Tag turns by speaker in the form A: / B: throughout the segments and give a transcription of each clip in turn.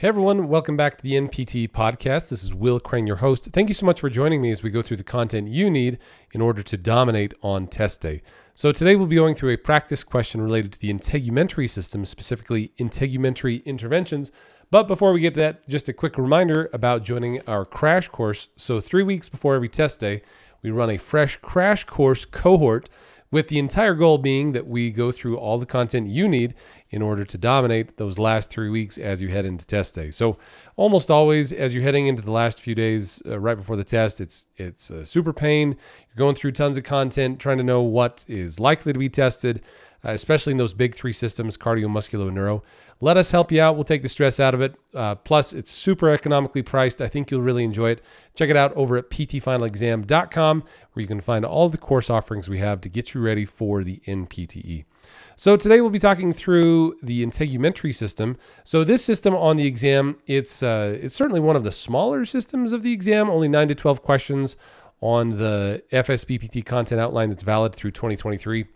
A: Hey everyone, welcome back to the NPT podcast. This is Will Crane, your host. Thank you so much for joining me as we go through the content you need in order to dominate on test day. So today we'll be going through a practice question related to the integumentary system, specifically integumentary interventions. But before we get to that, just a quick reminder about joining our crash course. So three weeks before every test day, we run a fresh crash course cohort with the entire goal being that we go through all the content you need in order to dominate those last three weeks as you head into test day. So almost always, as you're heading into the last few days uh, right before the test, it's it's super pain. You're going through tons of content, trying to know what is likely to be tested, especially in those big three systems: cardio, musculo, and neuro. Let us help you out. We'll take the stress out of it. Uh, plus, it's super economically priced. I think you'll really enjoy it. Check it out over at ptfinalexam.com, where you can find all the course offerings we have to get you ready for the NPTE. So today we'll be talking through the integumentary system. So this system on the exam, it's uh, it's certainly one of the smaller systems of the exam. Only nine to twelve questions on the FSBPT content outline that's valid through 2023.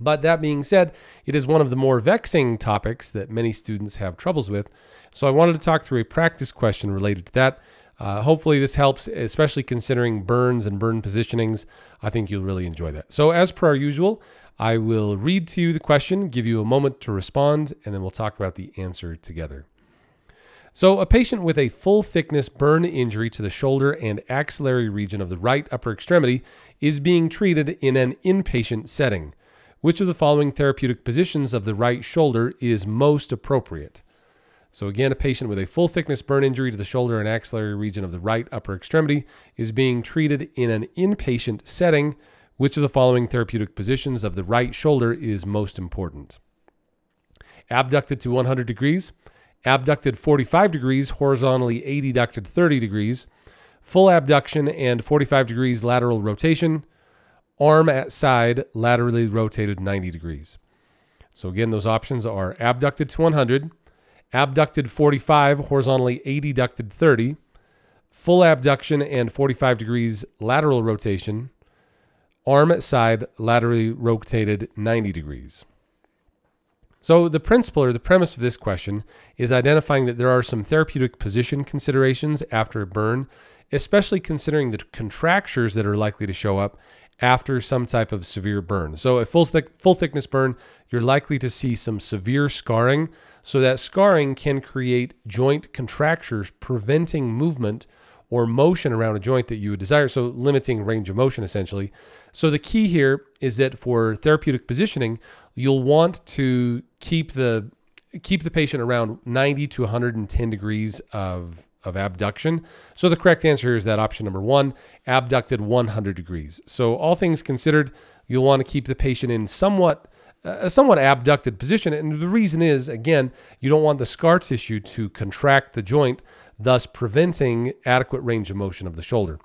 A: But that being said, it is one of the more vexing topics that many students have troubles with. So I wanted to talk through a practice question related to that. Uh, hopefully, this helps, especially considering burns and burn positionings. I think you'll really enjoy that. So, as per our usual, I will read to you the question, give you a moment to respond, and then we'll talk about the answer together. So, a patient with a full thickness burn injury to the shoulder and axillary region of the right upper extremity is being treated in an inpatient setting. Which of the following therapeutic positions of the right shoulder is most appropriate? So, again, a patient with a full thickness burn injury to the shoulder and axillary region of the right upper extremity is being treated in an inpatient setting. Which of the following therapeutic positions of the right shoulder is most important? Abducted to 100 degrees, abducted 45 degrees, horizontally adducted 30 degrees, full abduction and 45 degrees lateral rotation, arm at side laterally rotated 90 degrees. So again, those options are abducted to 100, abducted 45, horizontally adducted 30, full abduction and 45 degrees lateral rotation, arm at side laterally rotated 90 degrees. So the principle or the premise of this question is identifying that there are some therapeutic position considerations after a burn, especially considering the contractures that are likely to show up after some type of severe burn. So, a full, full thickness burn, you're likely to see some severe scarring. So, that scarring can create joint contractures, preventing movement or motion around a joint that you would desire. So, limiting range of motion essentially. So, the key here is that for therapeutic positioning, you'll want to keep the keep the patient around 90 to 110 degrees of of abduction. So the correct answer here is that option number one, abducted 100 degrees. So all things considered, you'll want to keep the patient in somewhat a somewhat abducted position. And the reason is, again, you don't want the scar tissue to contract the joint, thus preventing adequate range of motion of the shoulder.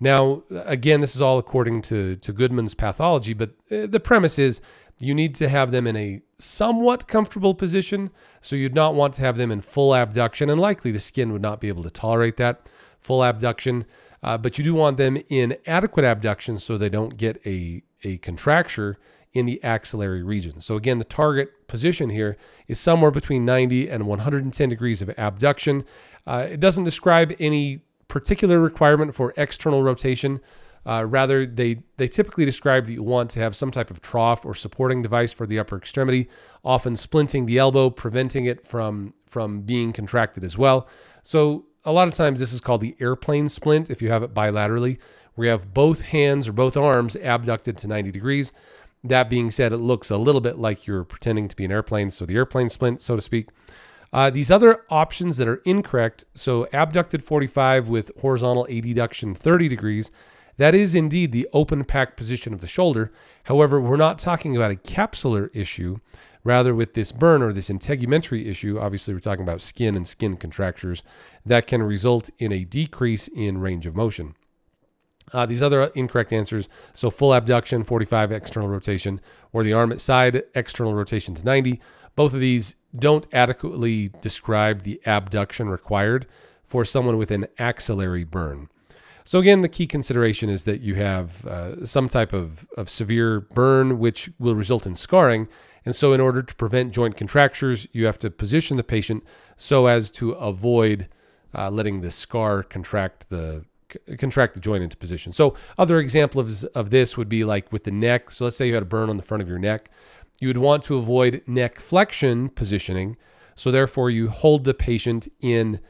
A: Now, again, this is all according to, to Goodman's pathology, but uh, the premise is you need to have them in a somewhat comfortable position. So you'd not want to have them in full abduction, and likely the skin would not be able to tolerate that full abduction. Uh, but you do want them in adequate abduction so they don't get a, a contracture in the axillary region. So again, the target position here is somewhere between 90 and 110 degrees of abduction. Uh, it doesn't describe any particular requirement for external rotation. Uh, rather, they, they typically describe that you want to have some type of trough or supporting device for the upper extremity, often splinting the elbow, preventing it from, from being contracted as well. So a lot of times this is called the airplane splint if you have it bilaterally, where you have both hands or both arms abducted to 90 degrees. That being said, it looks a little bit like you're pretending to be an airplane, so the airplane splint, so to speak. Uh, these other options that are incorrect, so abducted 45 with horizontal adduction 30 degrees, that is indeed the open pack position of the shoulder. However, we're not talking about a capsular issue. Rather, with this burn or this integumentary issue, obviously we're talking about skin and skin contractures that can result in a decrease in range of motion. Uh, these other incorrect answers, so full abduction, 45 external rotation, or the arm at side, external rotation to 90, both of these don't adequately describe the abduction required for someone with an axillary burn. So again, the key consideration is that you have uh, some type of, of severe burn, which will result in scarring, And so, in order to prevent joint contractures, you have to position the patient so as to avoid uh, letting the scar contract the contract the joint into position. So, other examples of this would be like with the neck. So, let's say you had a burn on the front of your neck. You would want to avoid neck flexion positioning. So, therefore, you hold the patient in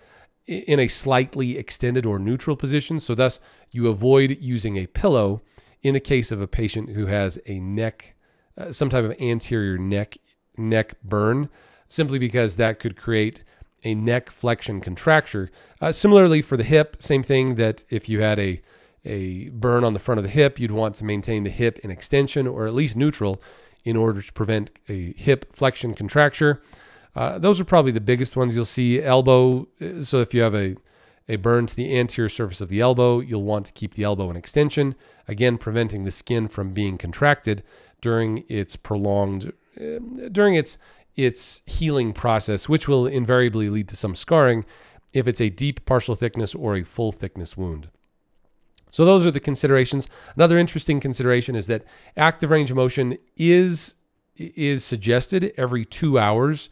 A: in a slightly extended or neutral position. So, thus, you avoid using a pillow in the case of a patient who has a neck, uh, some type of anterior neck neck burn, simply because that could create a neck flexion contracture. Uh, similarly, for the hip, same thing that if you had a a burn on the front of the hip, you'd want to maintain the hip in extension or at least neutral in order to prevent a hip flexion contracture. Uh, those are probably the biggest ones you'll see. Elbow, so if you have a, a burn to the anterior surface of the elbow, you'll want to keep the elbow in extension, again, preventing the skin from being contracted during its prolonged, uh, during its, its healing process, which will invariably lead to some scarring if it's a deep partial thickness or a full thickness wound. So those are the considerations. Another interesting consideration is that active range of motion is is suggested every 2 hours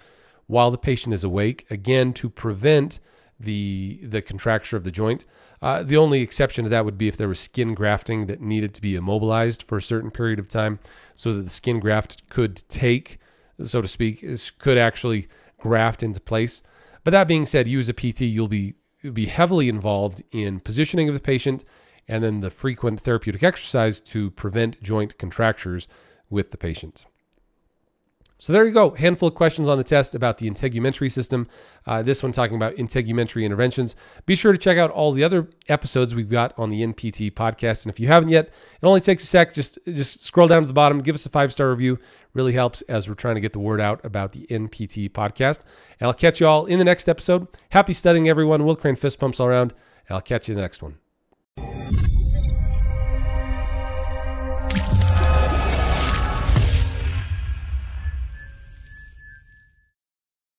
A: while the patient is awake, again, to prevent the, the contracture of the joint. Uh, the only exception to that would be if there was skin grafting that needed to be immobilized for a certain period of time so that the skin graft could take, so to speak, is, could actually graft into place. But that being said, you as a PT, you'll be, you'll be heavily involved in positioning of the patient and then the frequent therapeutic exercise to prevent joint contractures with the patient. So there you go. Handful of questions on the test about the integumentary system. Uh, this one talking about integumentary interventions. Be sure to check out all the other episodes we've got on the NPT podcast. And if you haven't yet, it only takes a sec. Just just scroll down to the bottom, give us a five star review. Really helps as we're trying to get the word out about the NPT podcast. And I'll catch you all in the next episode. Happy studying, everyone. Will Crane fist pumps all around. And I'll catch you in the next one.